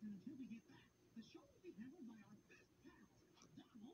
And until we get back, the show will be handled by our best pals, and Daisy.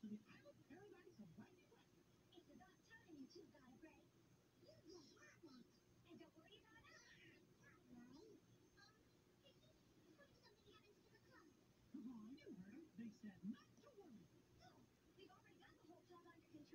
To the island paradise of It's about time you two got a break. You just. And don't worry about us. Um, if something happens the club? You heard them. They said nothing.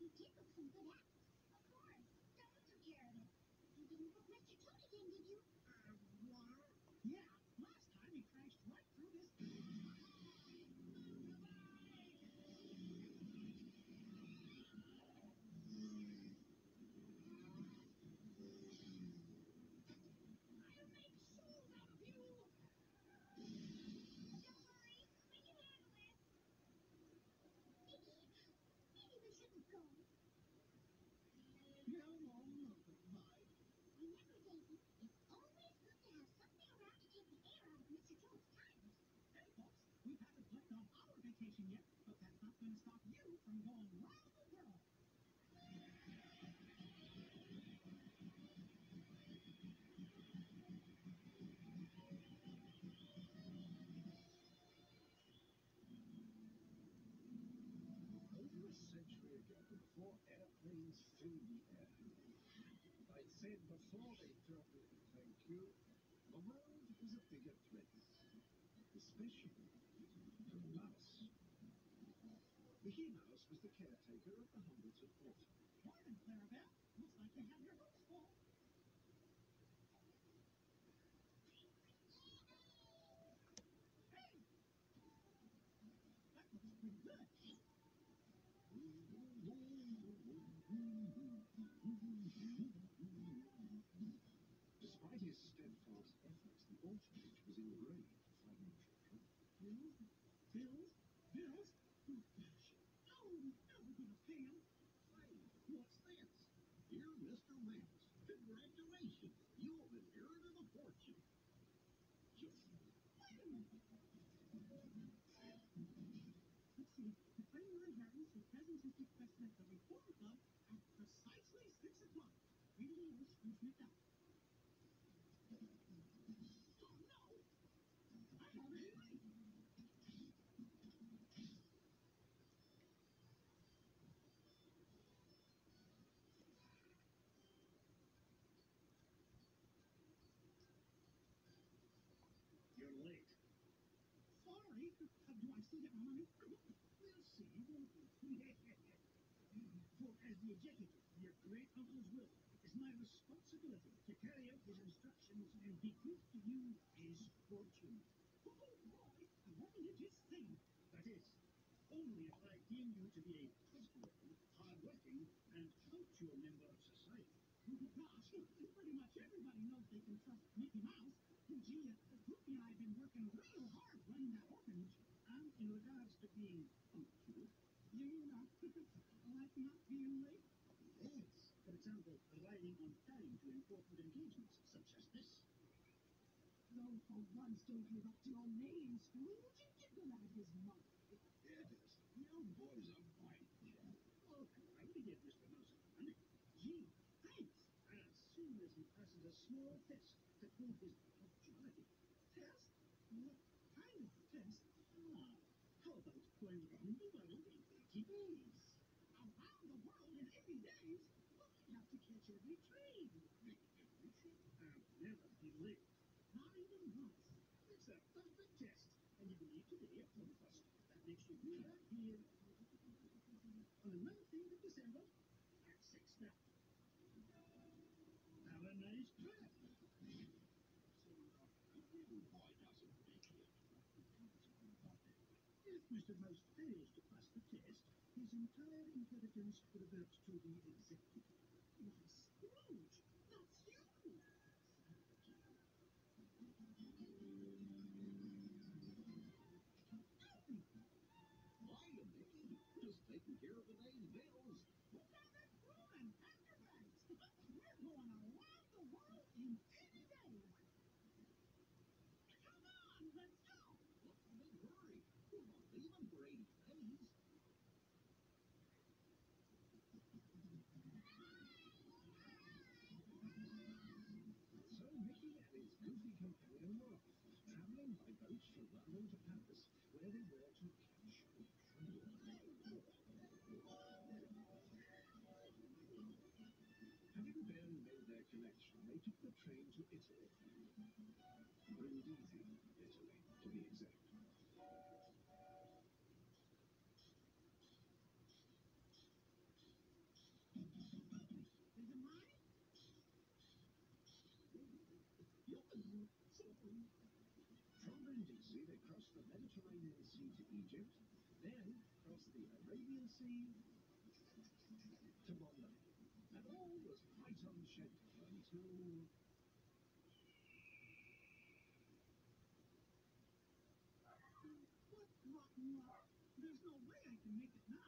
Of course. That's what took care of it. You didn't put Mr. Toad again, did you? Before airplanes filled the air, I said before they me to thank you, the world was a bigger place, especially. Mickey Mouse was the caretaker of the Humbleton Orphan. Morning, Clarabelle. Looks like you have your hooks full. Hey! That looks pretty good. Despite his steadfast efforts, the orphanage was in grave financial trouble. Bills, bills, bills. Oh, gosh. How are we ever going to pay them? Hey, what's this? Dear Mr. Mouse, congratulations. You have inherited a fortune. Just. The inheritance with presents is requested at the Reform Club at precisely 6 o'clock. Reading yours, Scrooge McDuck. Oh, no! I'm already late. you're late. Sorry. Uh, do I still get my money? We'll see? For as the executor your great uncle's will, it is my responsibility to carry out his instructions and bequeath to you his fortune. Oh, boy. I wonder you just sing. That is, only if I deem you to be a trustworthy, hard-working, and punctual member of society. Gosh. Pretty much everybody knows they can trust Mickey Mouse. And gee, Goofy and I have been working real hard running that orphanage. And in regards to being punctual, You uh, like not being late? yes, for example, arriving on time to important engagements such as this. Though for once don't live up to your name, Scrooge. Get them out his mind. Yes, you boys are fine. Oh, I will give Mr. Mouse money. Gee, thanks. As soon as he passes a small test to prove his punctuality. Test? What kind? Ah, how about going around the world in 80 days? Around the world in 80 days? Well, I'd have to catch every train. Big definition. And never be late. Not even once. It's a perfect test. And you will need to be at home first. That makes you back here on the 19th of December at 6 now. Have a nice trip. So, uh, why doesn't make it? If Mr. Mouse fails to pass the test, his entire inheritance will revert to the executive. Why, Scrooge, to they. Having then made their they took the train to Italy. Brindisi, Italy, to be exact. Mediterranean Sea to Egypt, then across the Arabian Sea to Bombay. And all was quite on schedule until... What? There's no way I can make it now.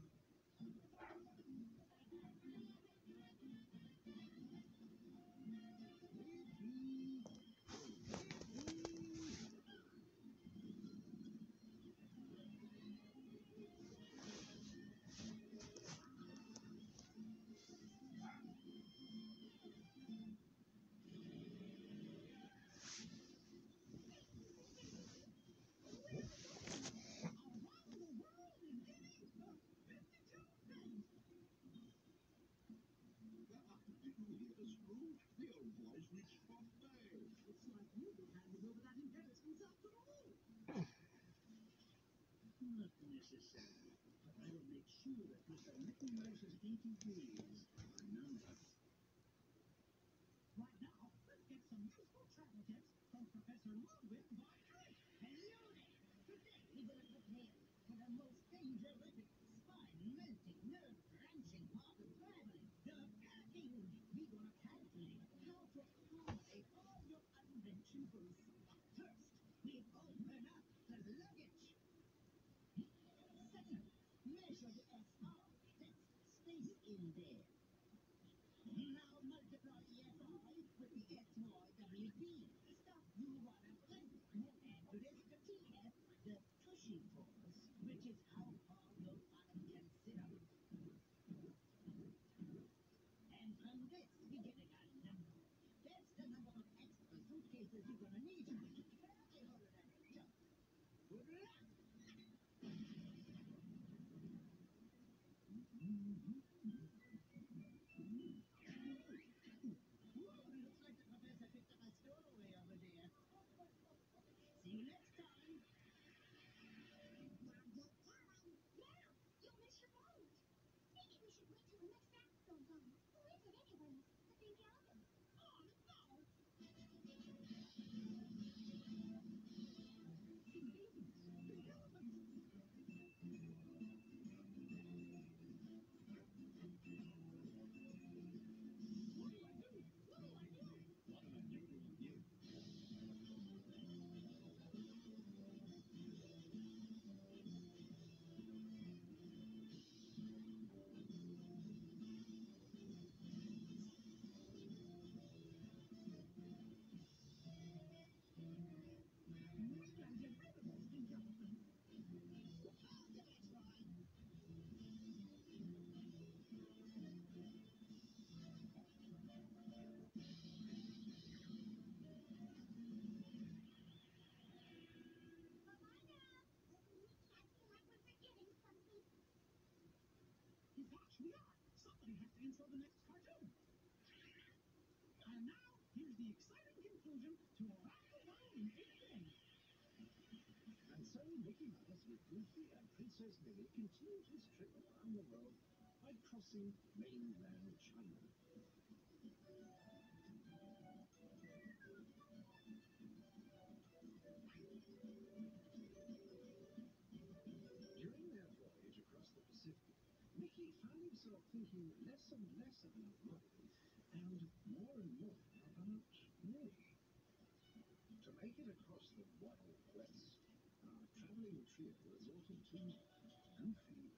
sua por somente mais de 20 dias. Mm-hmm. Princess Minnie continued his trip around the world by crossing mainland China. Himself thinking less and less about money and more and more about me. To make it across the Wild West, our traveling trio resorted to Goofy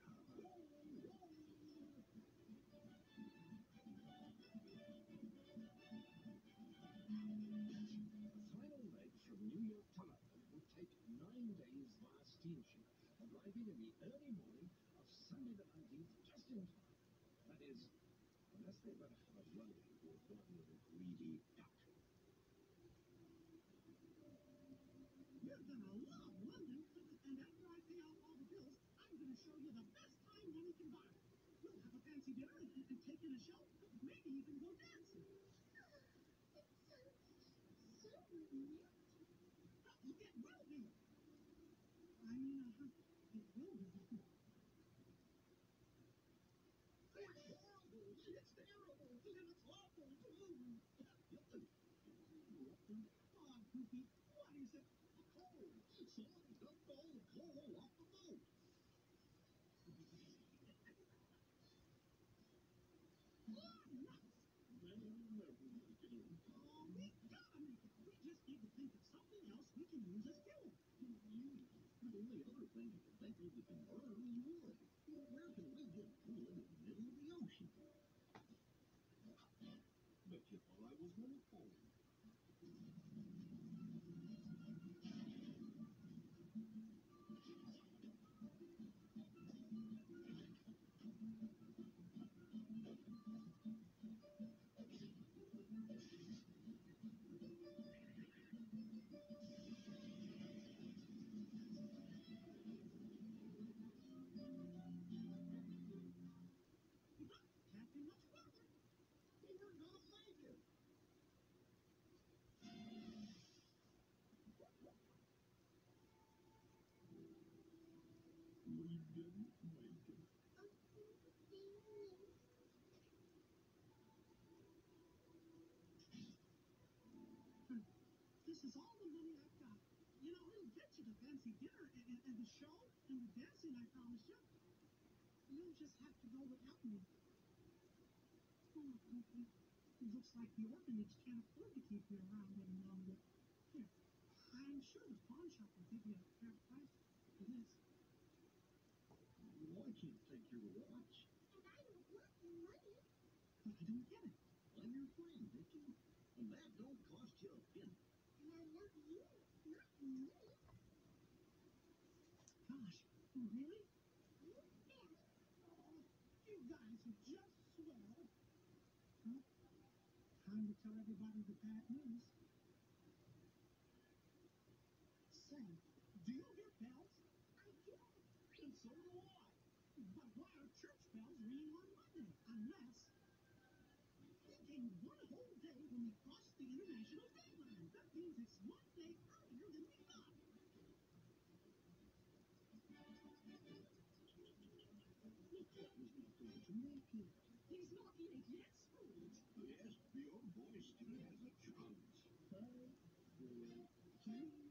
arriving in the early morning of Sunday the 19th just in time. Is, unless they were to have a run-in with one greedy duck. You're gonna love London, and after I pay off all the bills, I'm gonna show you the best time money can buy. We'll have a fancy dinner and, take in a show, maybe even go dancing. Sounds so romantic. It will be. I mean, uh, it will be. It's horrible! It's terrible! And it's awful, too! Listen. Listen. Oh, Goofy, what is it? A coal! Someone dumped all the coal off the boat! Oh, nuts! Well, never make it in. Oh, we gotta make it. We just need to think of something else we can use as thing you, the only other thing you can think of that can burn is wood. Well, where can we get wood in the middle of the ocean? Bet I was going to This is all the money I've got. You know, it'll get you the fancy dinner and, and, and the show and the dancing I promise you. You'll just have to go without me. It looks like the orphanage can't afford to keep you around any longer. Here, I'm sure the pawn shop will give you a fair price for this. Can't take your watch. And I don't want the money. I don't get it. I'm your friend, Mickey. And that don't cost you a penny. And I love you, not me. Gosh, really? You bet. You guys are just swell. Huh? Time to tell everybody the bad news. Say, do you hear bells? I do. And so do I. But why are church bells ringing on Monday? Unless it came one whole day when we crossed the international line. That means it's one day earlier than we thought. He's not it yet, Scrooge. Yes, your boy still has a chance. Five, four, three,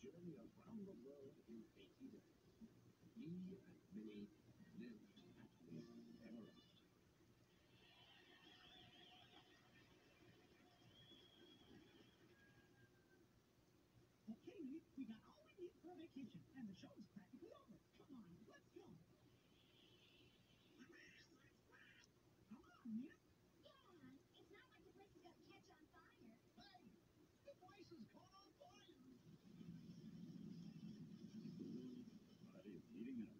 journey around the world in 80 days. He and Minnie lived at the Everest. Okay, we got all we need for vacation, and the show's practically over. Come on, let's go. Come on, man. eating it.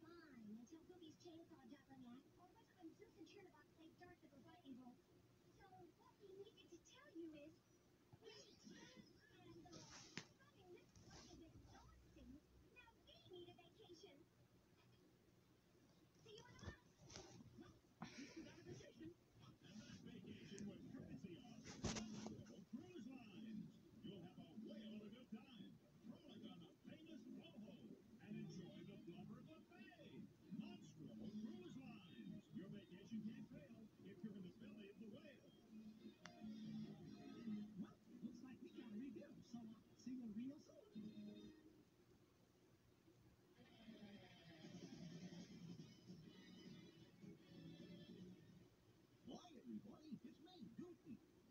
fine until Cookie's chainsaw got the knack. Or was I'm just in cheer about to play dark the robot evil?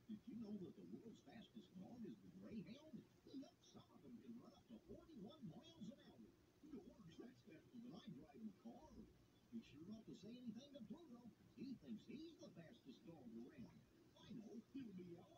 Did you know that the world's fastest dog is the Greyhound? The young them can run up to 41 miles an hour. Yours, that's faster than I drive in a car. Be sure not to say anything to Pluto. He thinks he's the fastest dog around. I know, he'll be out.